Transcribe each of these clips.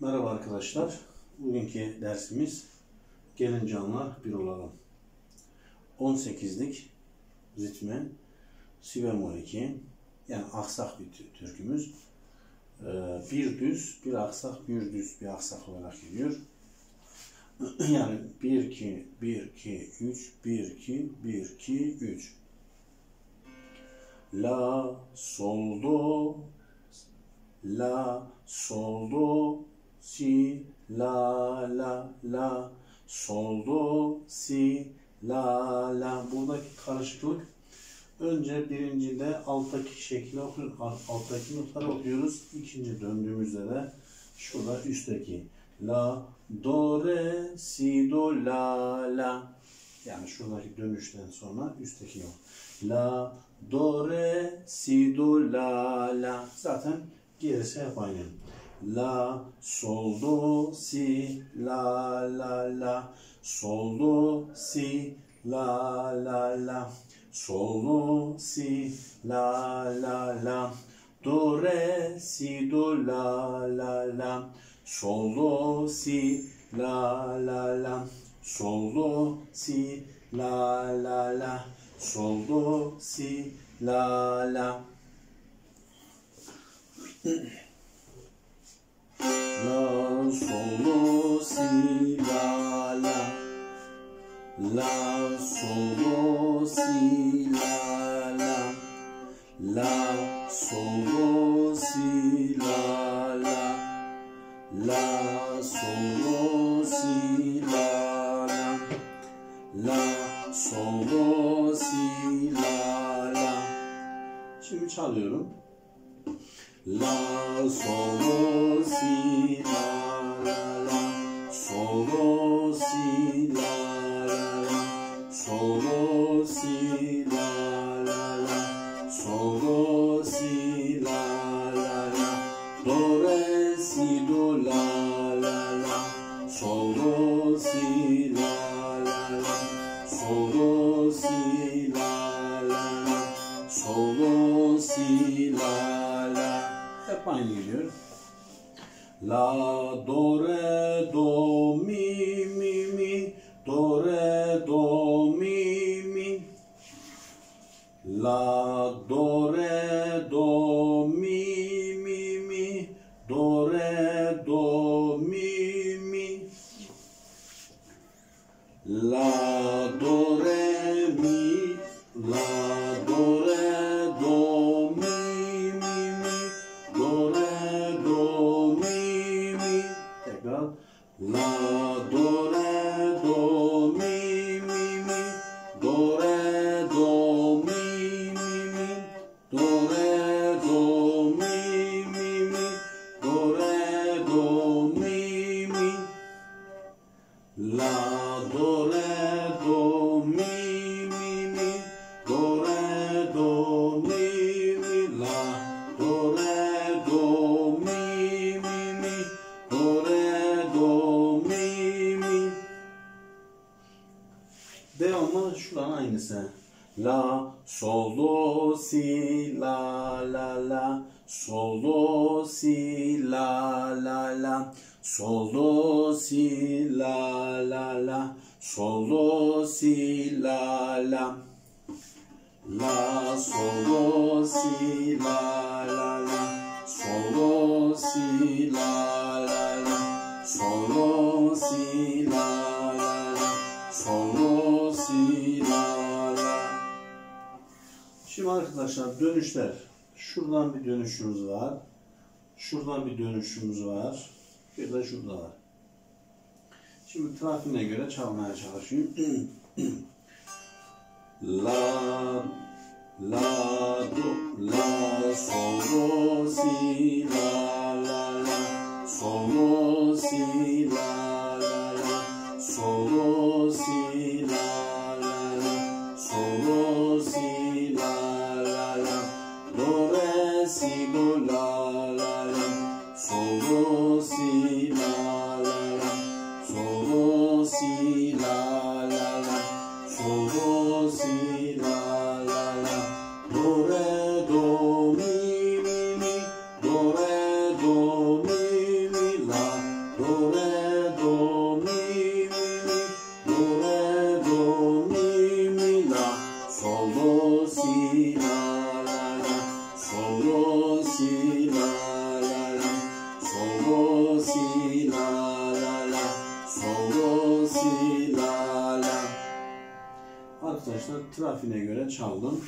Merhaba arkadaşlar. Bugünkü dersimiz Gelin Canlar Bir Olalım. 18'lik ritme si bemol 2 yani aksak bir tü- türkümüz. Ee, bir düz, bir aksak, bir düz, bir aksak olarak geliyor. yani 1 2 1 2 3 1 2 1 2 3 La sol do La sol do si la la la. Sol do si la la. Buradaki karışıklık. Önce birincide alttaki şekli okuyoruz. Alttaki notları okuyoruz. İkinci döndüğümüzde de şurada üstteki. La do re si do la la. Yani şuradaki dönüşten sonra üstteki yok la do re si do la la. Zaten gerisi hep aynı La, sol, do, si, la, la, la. Sol, do, si, la, la, la. Sol, do, si, la, la, la. Do, re, si, do, la, la, la. Sol, do, si, la, la, la. Sol, do, si, la, la, la. Sol, do, si, la, la. La, sol, do, si, la, la. La, sol, do, si, la, la. La, sol, do, si, la, la. La, sol, do, si, la, la. La, sol, do, si, la, la. Şimdi çalıyorum. La, sol, do, si, la, la, la. Sol, do, si, la, la, la. Sol, do, si, la, la, la. Sol, do, si, Hep aynı geliyor. La, do, re, do, mi, mi, mi. Do, re, do, mi, mi. La, do, re, do, Devamlı şuranın aynısı. La, sol, do, si, la, la, la. Sol, do, si, la, la, la. Sol, do, si, la, la, la. Sol, do, si, la, la. La, sol, do, si, la, la, la. Sol, do, si, la, la, la. Sol, do, si, la, la. Şimdi arkadaşlar dönüşler. Şuradan bir dönüşümüz var. Şuradan bir dönüşümüz var. Bir de şurada var. Şimdi trafiğine göre çalmaya çalışayım. La La do la sol do si la la la sol do si la la la sol do si la la la sol do si la la la sol do si la la Arkadaşlar trafiğine göre çaldım.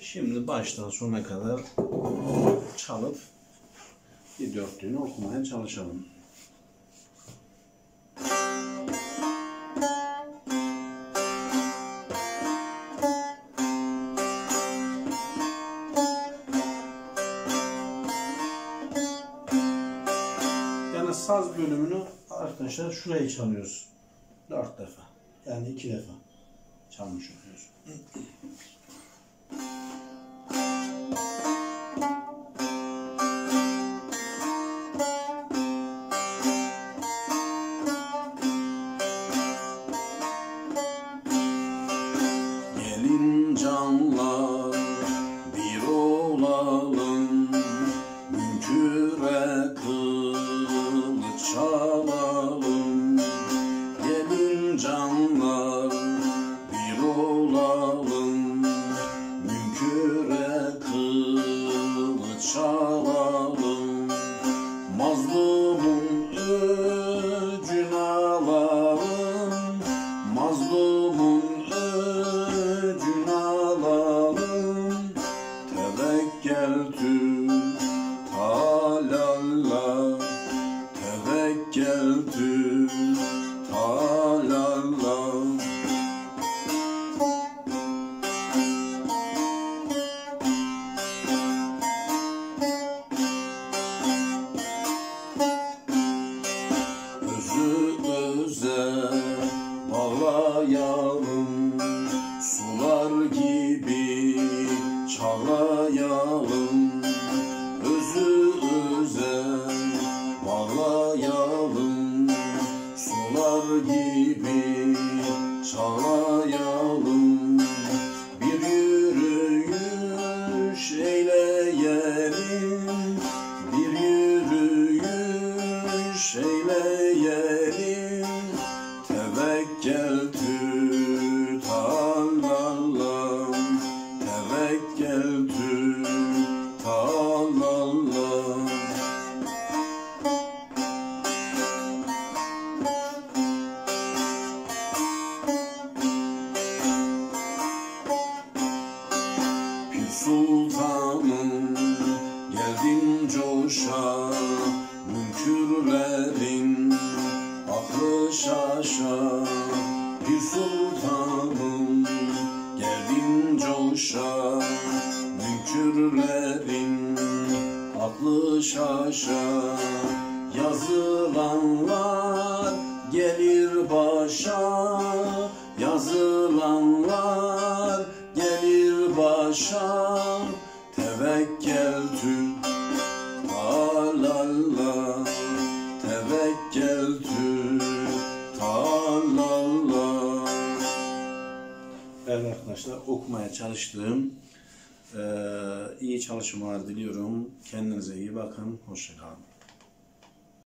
Şimdi baştan sona kadar çalıp bir dörtlüğünü okumaya çalışalım. Müzik Yani saz bölümünü arkadaşlar şurayı çalıyoruz. Dört defa. Yani iki defa çalmış oluyoruz. Tevekkeltü tallallam Pir sultanım geldin coşa Münkürlerin aklı şaşa. Pir sultanım coşa Münkürlerin aklı şaşa Yazılanlar gelir başa Yazılanlar gelir başa. Tevekkeltü talalla Tevekkeltü Arkadaşlar okumaya çalıştığım eee, iyi çalışmalar diliyorum. Kendinize iyi bakın. Hoşçakalın.